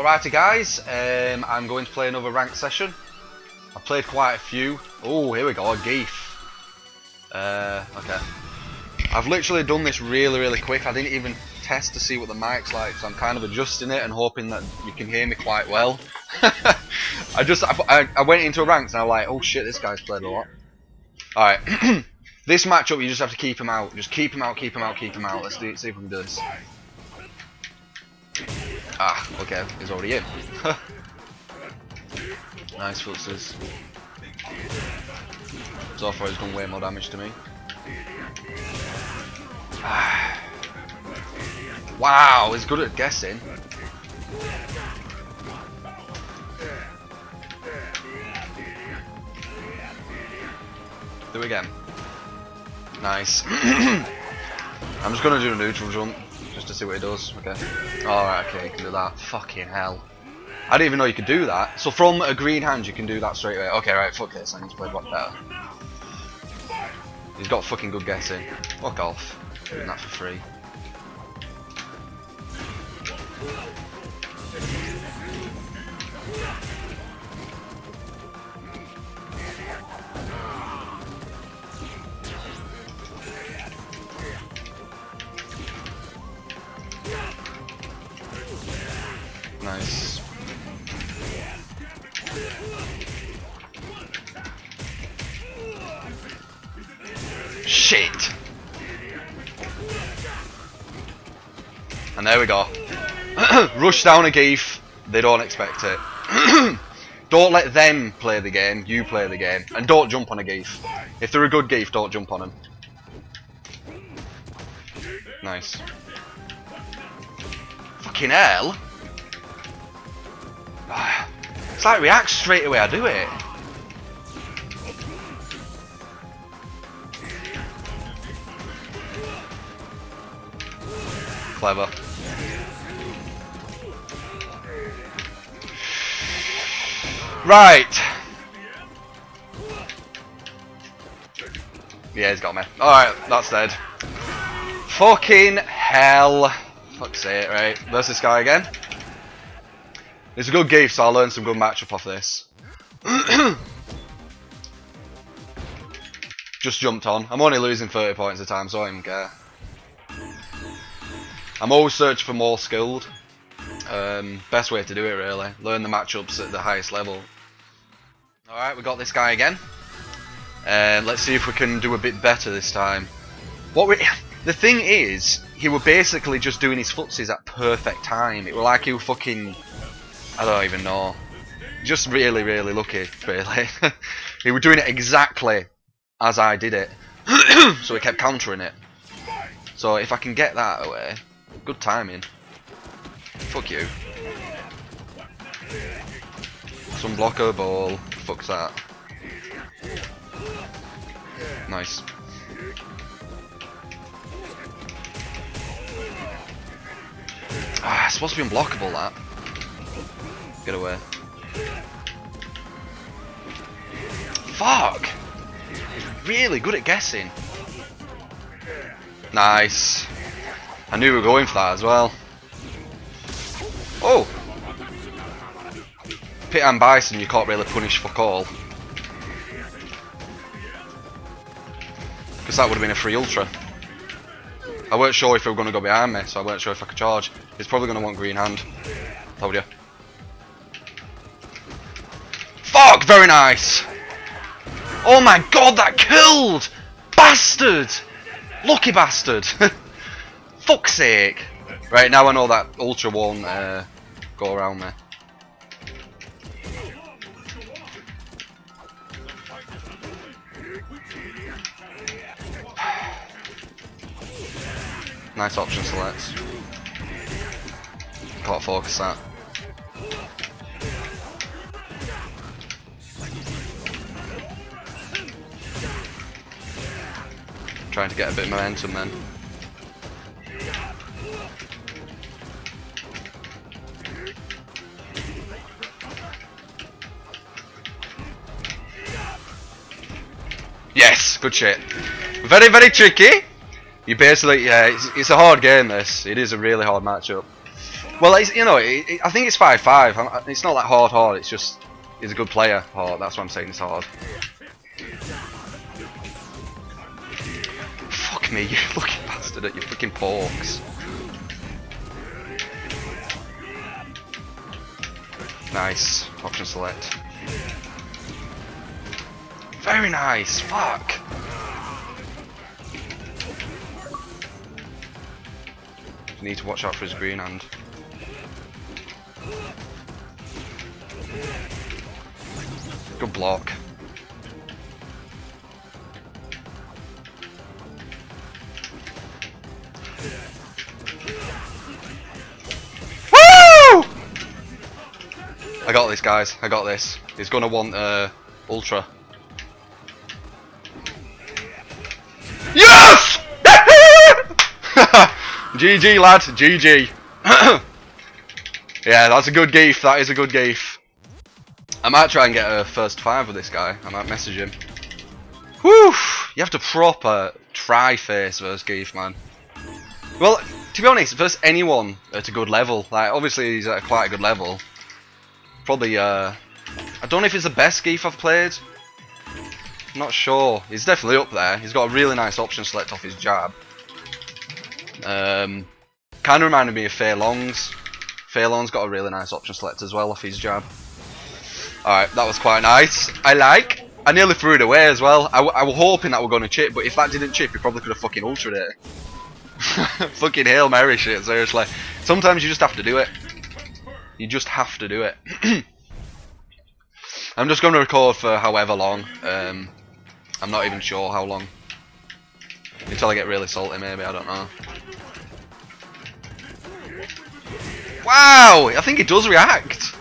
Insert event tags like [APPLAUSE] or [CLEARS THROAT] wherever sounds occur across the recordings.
Alrighty guys, um, I'm going to play another ranked session. I've played quite a few. Oh, here we go, a Gief. Uh, okay. I've literally done this really, really quick. I didn't even test to see what the mic's like, so I'm kind of adjusting it and hoping that you can hear me quite well. [LAUGHS] I just, I, I went into a ranked and I'm like, oh shit, this guy's played a lot. Alright, [CLEARS THROAT] this matchup you just have to keep him out. Just keep him out, keep him out, keep him out. Let's do, see if we can do this. Ah, okay, he's already in. [LAUGHS] nice footsters. So far he's done way more damage to me. [SIGHS] wow, he's good at guessing. Do it again. Nice. [CLEARS THROAT] I'm just gonna do a neutral jump to see what it does. Okay. Alright, okay, you can do that. Fucking hell. I didn't even know you could do that. So from a green hand you can do that straight away. Okay, right, fuck this. I need to play block better. He's got fucking good guessing. Fuck off. Doing that for free. Shit! And there we go. [CLEARS THROAT] Rush down a Gief. They don't expect it. [CLEARS THROAT] don't let them play the game. You play the game. And don't jump on a Gief. If they're a good Gief, don't jump on them. Nice. Fucking hell. [SIGHS] It's like react straight away I do it. Clever. Right. Yeah, he's got me. Alright, that's dead. Fucking hell. Fuck's sake, right. Versus this guy again. It's a good game, so I'll learn some good matchup off this. [CLEARS THROAT] Just jumped on. I'm only losing 30 points a time, so I don't even care. I'm always searching for more skilled. Um, best way to do it, really. Learn the matchups at the highest level. Alright, we got this guy again. And let's see if we can do a bit better this time. What we... [LAUGHS] The thing is, he were basically just doing his footsies at perfect time. It was like he was fucking I don't even know. Just really, really lucky, really. [LAUGHS] he was doing it exactly as I did it. [CLEARS THROAT] so he kept countering it. So if I can get that away, good timing. Fuck you. Some blocker ball. Fuck's that. Nice. Ah, it's supposed to be unblockable that. Get away. Fuck! Really good at guessing. Nice. I knew we were going for that as well. Oh! Pit and Bison you can't really punish fuck all. Because that would have been a free ultra. I weren't sure if he were going to go behind me, so I weren't sure if I could charge. He's probably going to want green hand. Told you. Fuck, very nice. Oh my god, that killed! Bastard! Lucky bastard! [LAUGHS] Fuck's sake! Right, now I know that Ultra won't uh, go around me. nice option selects. Can't focus that. Trying to get a bit of momentum then. Good shit. Very, very tricky. You basically, yeah, it's, it's a hard game this. It is a really hard matchup. Well, it's, you know, it, it, I think it's 5-5. It's not like hard hard, it's just, he's a good player hard, that's what I'm saying, it's hard. Fuck me, [LAUGHS] you fucking bastard at your fucking porks. Nice, option select. Very nice, fuck. need to watch out for his green hand. Good block. I got this, guys. I got this. He's gonna want uh, ultra. GG, lad. GG. yeah, that's a good gief. That is a good gief. I might try and get a first five with this guy. I might message him. Whew! You have to proper try face versus Gief, man. Well, to be honest, versus anyone at a good level, like obviously he's at quite a good level. Probably, uh, I don't know if it's the best Gief I've played. not sure. He's definitely up there. He's got a really nice option select off his jab. Um, kind of reminded me of Fei Long's. Fei Long's got a really nice option select as well off his jab. Alright, that was quite nice. I like. I nearly threw it away as well. I, I was hoping that we're going to chip, but if that didn't chip, he probably could have fucking ultra it. [LAUGHS] fucking Hail Mary shit, seriously. Sometimes you just have to do it. You just have to do it. [CLEARS THROAT] I'm just going to record for however long. Um, I'm not even sure how long. Until I get really salty, maybe, I don't know. Wow! I think it does react.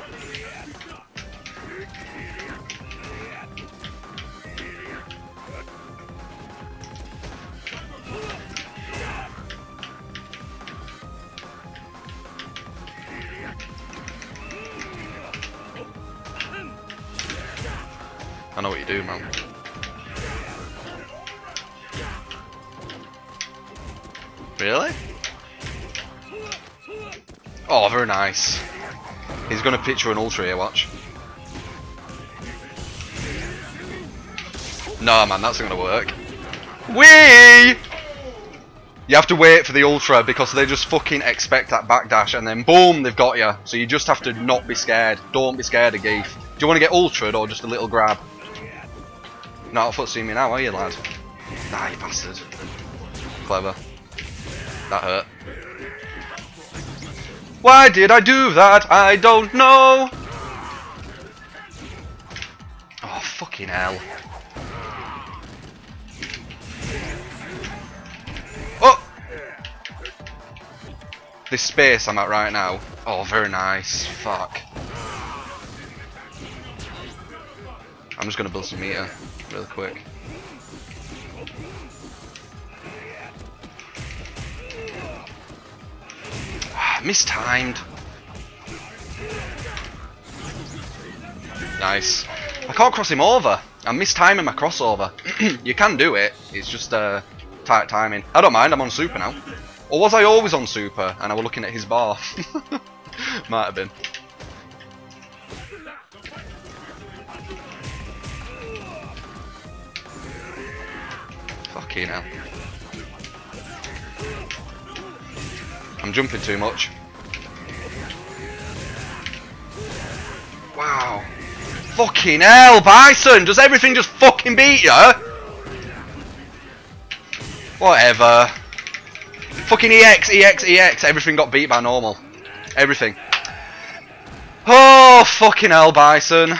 I know what you do, man. Really? Oh, very nice. He's going to picture an ultra here, watch. No, man, that's not going to work. Wee! You have to wait for the ultra because they just fucking expect that backdash and then boom, they've got you. So you just have to not be scared. Don't be scared of Gief. Do you want to get ultra or just a little grab? Not a foot see me now, are you, lad? Nah, you bastard. Clever. That hurt. Why did I do that? I don't know. Oh, fucking hell. Oh! This space I'm at right now. Oh, very nice. Fuck. I'm just gonna build some meter real quick. Mistimed. Nice. I can't cross him over. I'm mistiming my crossover. [CLEARS THROAT] you can do it. It's just uh, tight timing. I don't mind. I'm on super now. Or was I always on super and I was looking at his bar? [LAUGHS] Might have been. Fucking hell. I'm jumping too much. Wow. Fucking hell, Bison! Does everything just fucking beat you? Whatever. Fucking EX, EX, EX. Everything got beat by normal. Everything. Oh, fucking hell, Bison.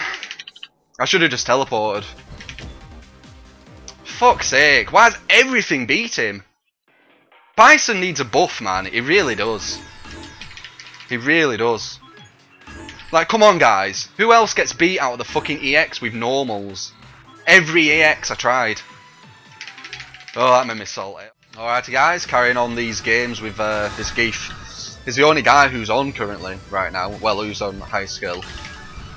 I should have just teleported. Fuck's sake. Why has everything beat him? Bison needs a buff, man. He really does. He really does. Like, come on, guys. Who else gets beat out of the fucking EX with normals? Every EX I tried. Oh, that made me salty. Alrighty, guys. Carrying on these games with uh, this Gief. He's the only guy who's on currently, right now. Well, who's on high skill.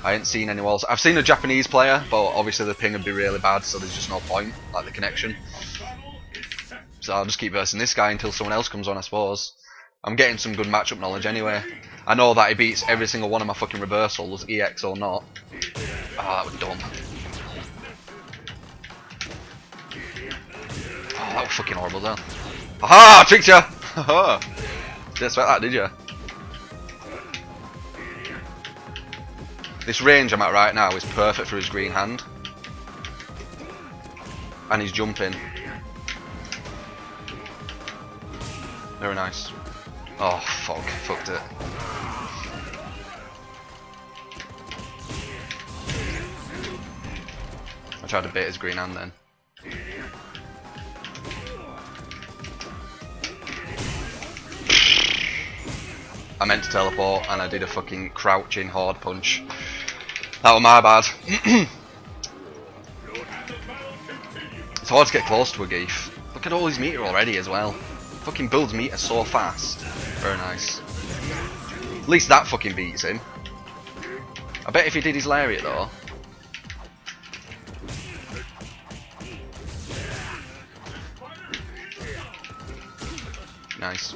I ain't seen anyone else. I've seen a Japanese player, but obviously the ping would be really bad, so there's just no point, like the connection. So I'll just keep versing this guy until someone else comes on, I suppose. I'm getting some good matchup knowledge anyway. I know that he beats every single one of my fucking reversals, EX or not. Oh, that was dumb. Oh, that was fucking horrible though. Aha! Tricked ya! Didn't expect that, did you? This range I'm at right now is perfect for his green hand. And he's jumping. Very nice. Oh, fuck. Fucked it. I tried to bait his green hand then. I meant to teleport and I did a fucking crouching hard punch. That was my bad. [CLEARS THROAT] it's hard to get close to a Gief. Look at all his meter already as well. Fucking builds meter so fast. Very nice. At least that fucking beats him. I bet if he did his lariat though. Nice.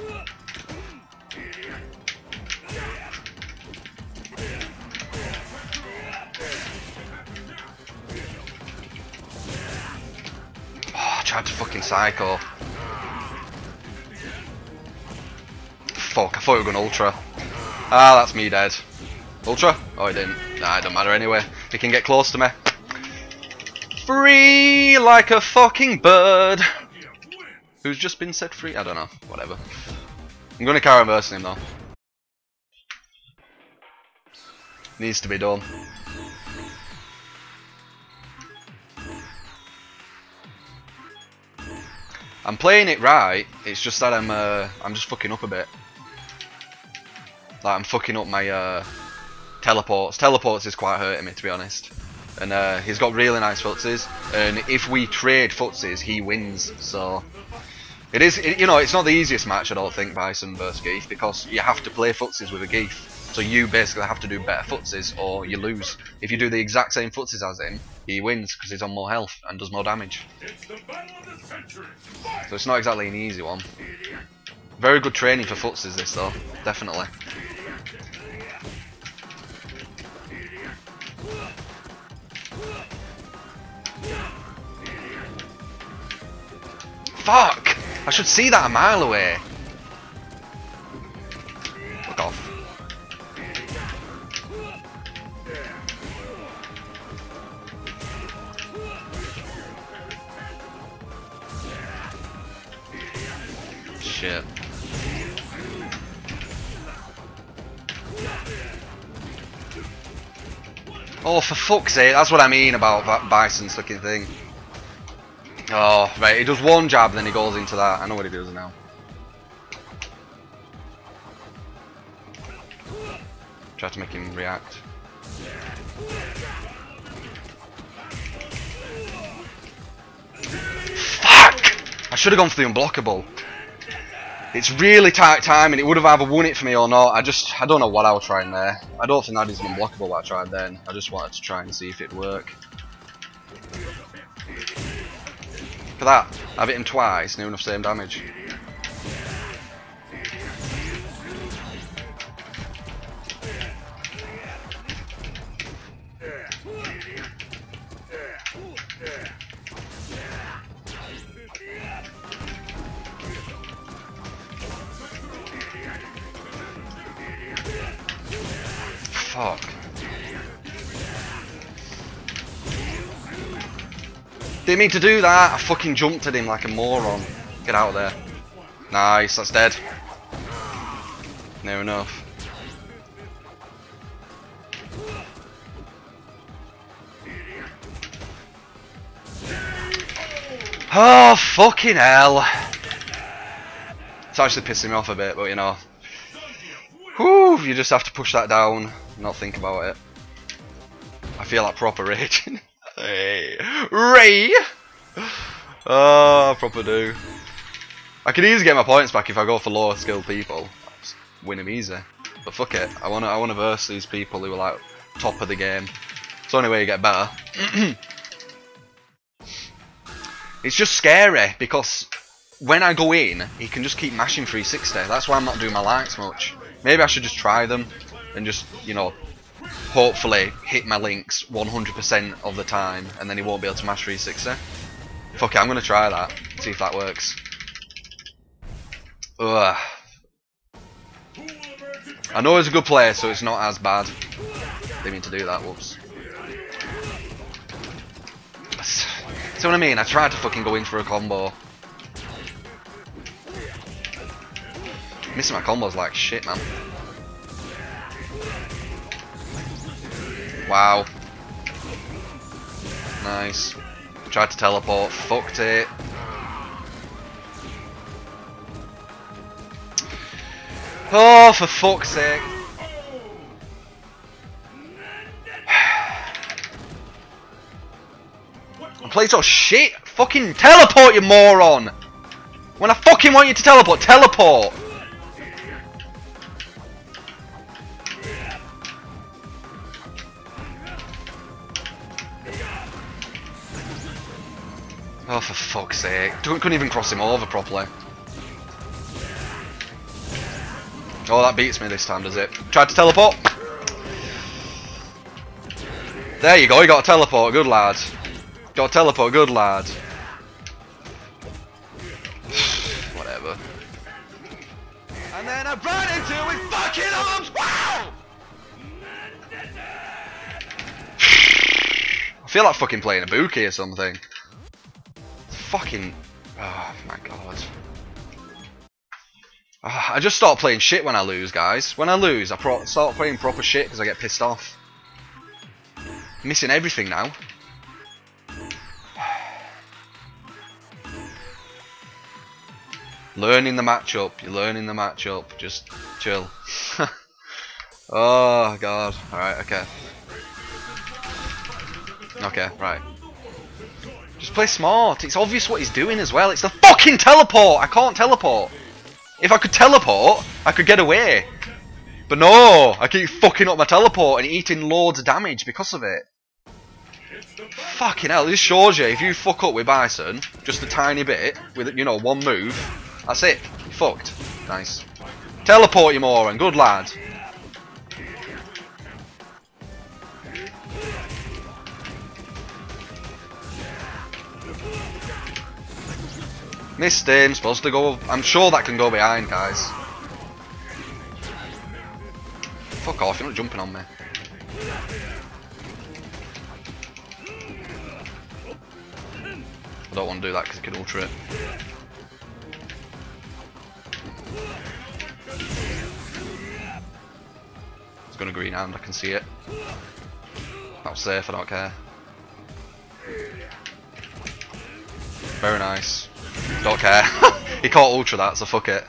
Oh, I tried to fucking cycle. Thought we were going ultra. Ah, that's me dead. Ultra? Oh, it didn't. Nah, it don't matter anyway. He can get close to me. Free like a fucking bird. Who's just been set free? I don't know. Whatever. I'm gonna carry on versing him though. Needs to be done. I'm playing it right. It's just that I'm uh, I'm just fucking up a bit. Like I'm fucking up my uh, teleports. Teleports is quite hurting me to be honest. And uh, he's got really nice footsies. And if we trade footsies, he wins. So it is, it, you know, it's not the easiest match I don't think Bison versus Gief because you have to play footsies with a Gief. So you basically have to do better footsies or you lose. If you do the exact same footsies as him, he wins because he's on more health and does more damage. So it's not exactly an easy one. Very good training for footsies this though, definitely. Fuck! I should see that a mile away. For fuck's sake, that's what I mean about that Bison's looking thing. Oh, right, he does one jab, then he goes into that. I know what he does now. Try to make him react. Fuck! I should have gone for the unblockable. It's really tight time and it would have either won it for me or not. I just, I don't know what I was trying there. I don't think that is unblockable I tried then. I just wanted to try and see if it'd work. For that, I've hit him twice, near enough same damage. Didn't mean to do that. I fucking jumped at him like a moron. Get out of there. Nice, that's dead. Near enough. Oh, fucking hell. It's actually pissing me off a bit, but you know. Whew, you just have to push that down, not think about it. I feel like proper [LAUGHS] raging. Hey. Ray! Oh, I proper do. I could easily get my points back if I go for lower skilled people. Just win them easy. But fuck it, I wanna I wanna verse these people who are like top of the game. It's the only way you get better. [CLEARS THROAT] it's just scary because when I go in, he can just keep mashing 360. That's why I'm not doing my likes much. Maybe I should just try them and just, you know, hopefully hit my links 100% of the time and then he won't be able to mash 360. Fuck it, I'm going to try that. See if that works. Ugh. I know he's a good player, so it's not as bad. Didn't mean to do that, whoops. See what I mean? I tried to fucking go in for a combo. Missing my combos like shit, man. Wow. Nice. Tried to teleport, fucked it. Oh, for fuck's sake. I'm playing so shit. Fucking teleport, you moron. When I fucking want you to teleport, teleport. For fuck's sake. Couldn't even cross him over properly. Oh, that beats me this time, does it? Tried to teleport. There you go, you got a teleport. Good lad. Got a teleport. Good lad. [SIGHS] Whatever. And then I ran into it with fucking arms. Wow! [SIGHS] I feel like fucking playing a bookie or something fucking... Oh my god. Oh, I just start playing shit when I lose, guys. When I lose, I pro start playing proper shit because I get pissed off. missing everything now. [SIGHS] learning the matchup. You're learning the matchup. Just chill. [LAUGHS] oh god. Alright, okay. Okay, right. Just play smart. It's obvious what he's doing as well. It's the fucking teleport! I can't teleport. If I could teleport, I could get away. But no! I keep fucking up my teleport and eating loads of damage because of it. Fucking hell, this shows you, if you fuck up with Bison, just a tiny bit, with, you know, one move, that's it. You're fucked. Nice. Teleport you moron, good lad. Missed him, supposed to go... I'm sure that can go behind, guys. Fuck off, you're not jumping on me. I don't want to do that because it can ultra it. It's going to green hand, I can see it. Not safe, I don't care. Very nice. Don't care. [LAUGHS] he can't ultra that, so fuck it.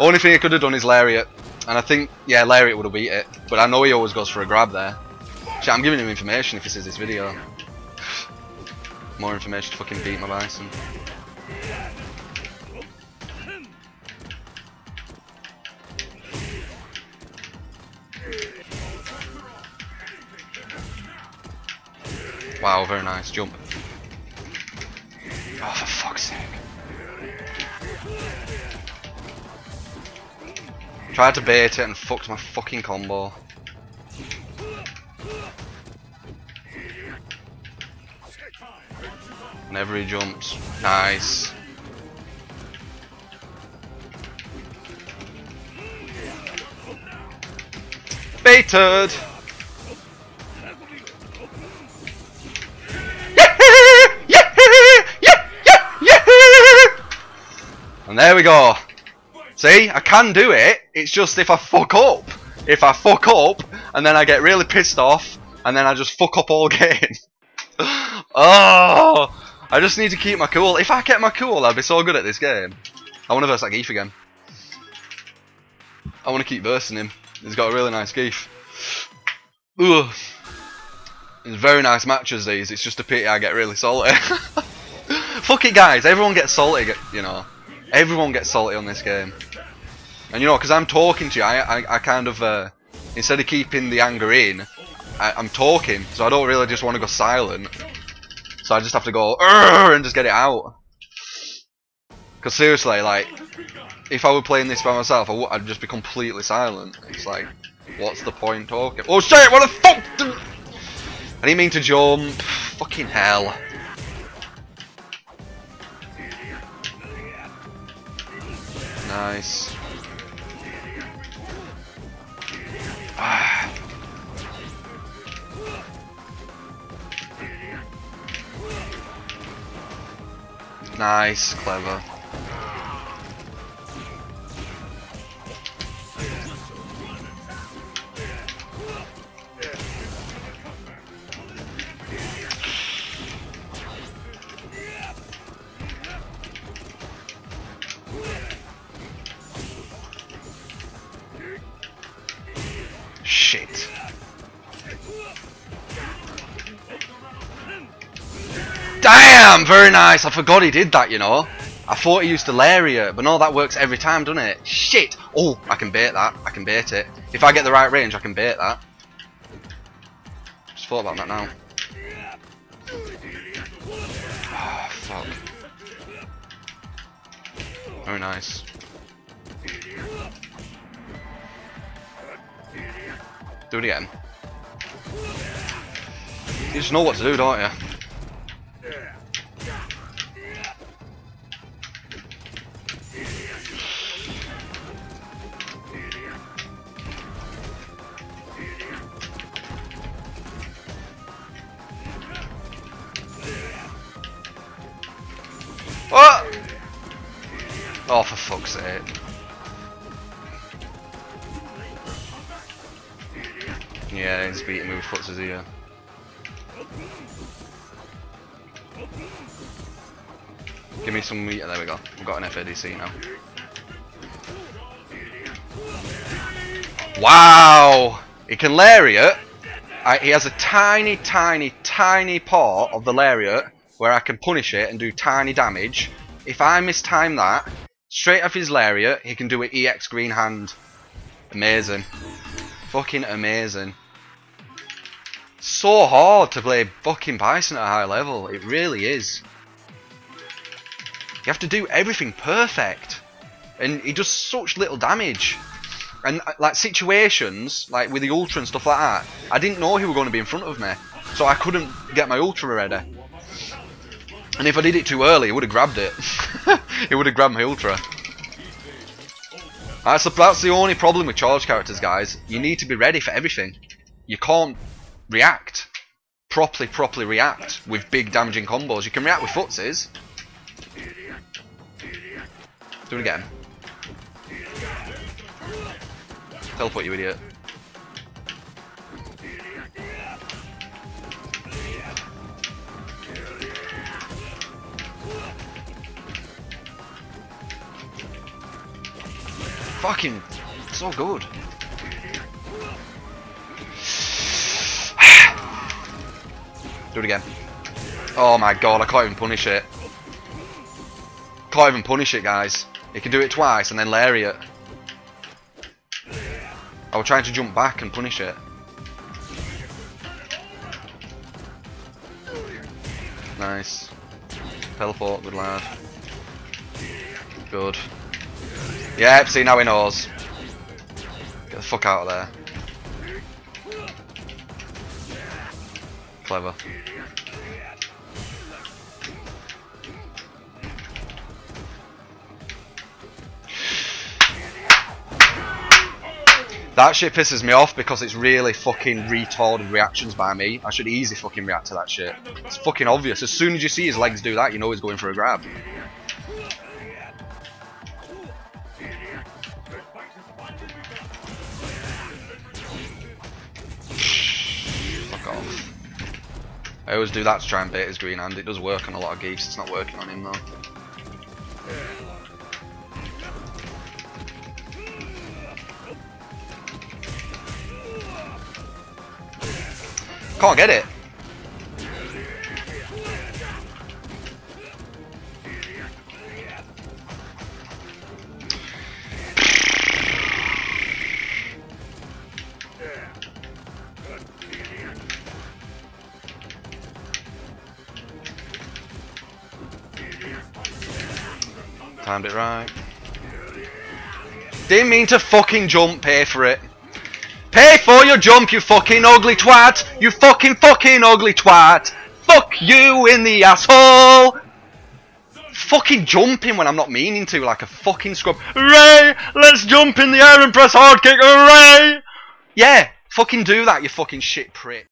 Only thing he could have done is lariat. And I think, yeah, lariat would have beat it. But I know he always goes for a grab there. Shit, I'm giving him information if he sees this video. More information to fucking beat my bison. Wow, very nice. Jump. Oh, Tried to bait it and fucked my fucking combo. Whenever he jumps. Nice. Baited! And there we go. See, I can do it. It's just if I fuck up. If I fuck up, and then I get really pissed off, and then I just fuck up all [LAUGHS] game. oh, I just need to keep my cool. If I kept my cool, I'd be so good at this game. I want to verse that Gief again. I want to keep versing him. He's got a really nice Gief. Ugh. It's very nice matches these. It's just a pity I get really salty. [LAUGHS] Fuck it, guys. Everyone gets salty, you know. Everyone gets salty on this game. And you know, because I'm talking to you, I, I, I kind of, uh, instead of keeping the anger in, I, am talking, so I don't really just want to go silent. So I just have to go, and just get it out. Because seriously, like, if I were playing this by myself, I would, I'd just be completely silent. It's like, what's the point talking? Oh shit! What the fuck? I didn't mean to jump. Fucking hell. Nice. Nice, clever. Damn! Very nice. I forgot he did that, you know. I thought he used the lariat, but no, that works every time, doesn't it? Shit! Oh, I can bait that. I can bait it. If I get the right range, I can bait that. Just thought about that now. Oh, fuck. Very nice. Do it again. You just know what to do, don't you? Oh, for fuck's sake. Yeah, he's beating me with foots here. Give me some meat. There we go. We've got an FADC now. Wow! He can lariat. I, he has a tiny, tiny, tiny part of the lariat where I can punish it and do tiny damage. If I mistime that, straight off his lariat, he can do an EX green hand. Amazing. Fucking amazing. So hard to play fucking Bison at a high level. It really is. You have to do everything perfect. And he does such little damage. And uh, like situations, like with the Ultra and stuff like that, I didn't know he was going to be in front of me. So I couldn't get my Ultra ready. And if I did it too early, he would have grabbed it. [LAUGHS] he would have grabbed my Ultra. That's the, that's the only problem with charge characters, guys. You need to be ready for everything. You can't react. Properly, properly react with big damaging combos. You can react with footsies. Do it again. Teleport, you idiot. Fucking so good. [SIGHS] Do it again. Oh my god, I can't even punish it. Can't even punish it, guys. You can do it twice and then lariat. I was trying to jump back and punish it. Nice. Teleport, good lad. Good. Yep, see now he knows. Get the fuck out of there. Clever. That shit pisses me off because it's really fucking retarded reactions by me. I should easy fucking react to that shit. It's fucking obvious. As soon as you see his legs do that, you know he's going for a grab. I always do that to try and bait his green hand. It does work on a lot of geese. It's not working on him though. Can't get it. Timed it right. Didn't mean to fucking jump, pay for it. Pay for your jump, you fucking ugly twat! You fucking fucking ugly twat! Fuck you in the asshole! Fucking jumping when I'm not meaning to, like a fucking scrub. Ray, let's jump in the air and press hard kick, hooray! Yeah, fucking do that, you fucking shit prick.